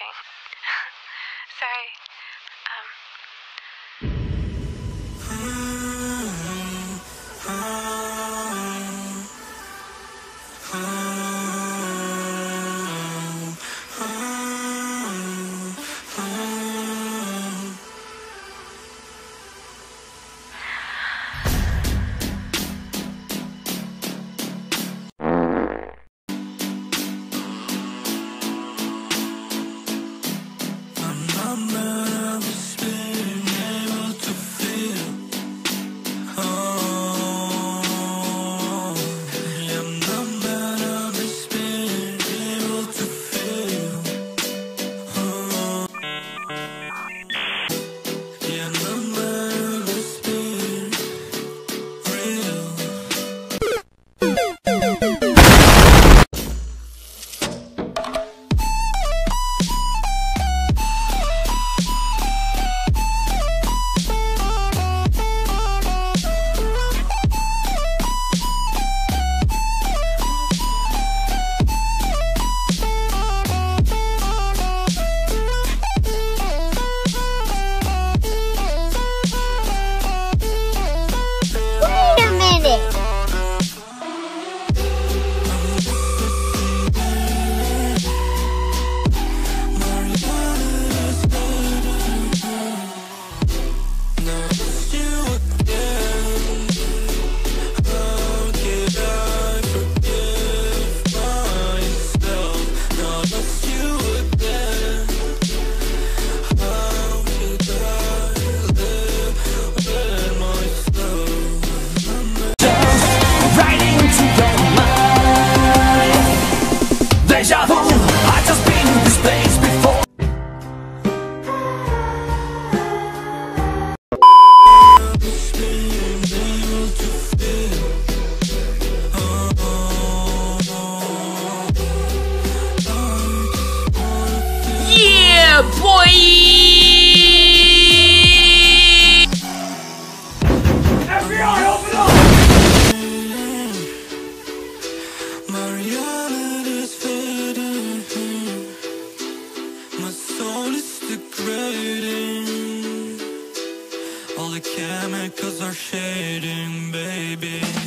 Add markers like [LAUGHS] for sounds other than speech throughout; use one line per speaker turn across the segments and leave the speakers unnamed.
talking. [LAUGHS] Sorry. Um,
Yeah, boy!
Soul is degrading. All the chemicals are shading, baby.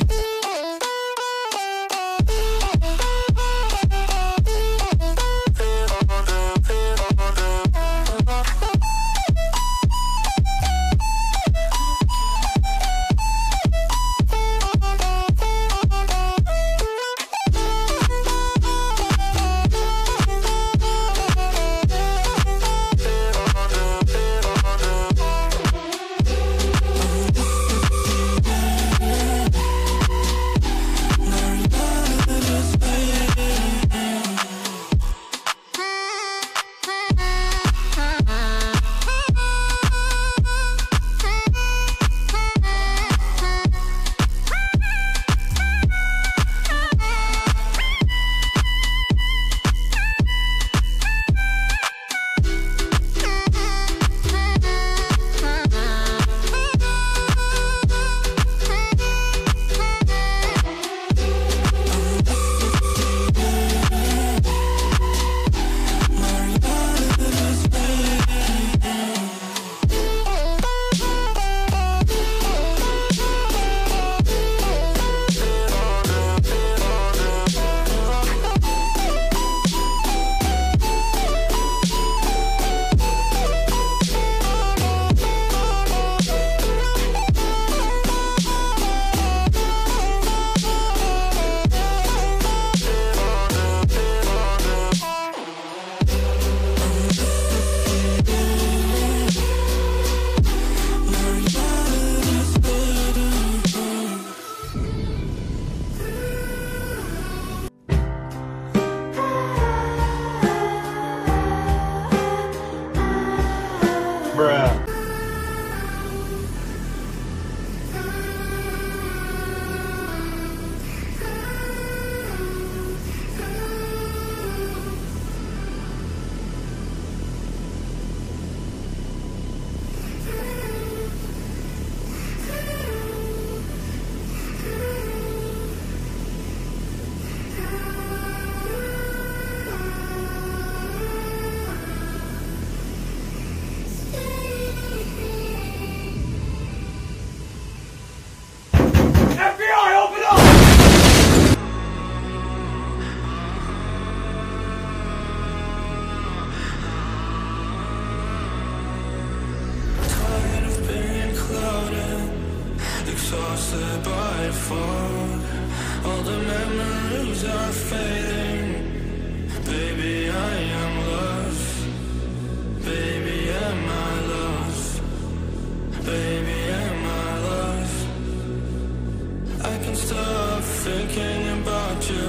Can't stop thinking about you.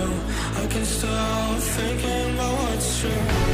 I can't stop thinking about what's true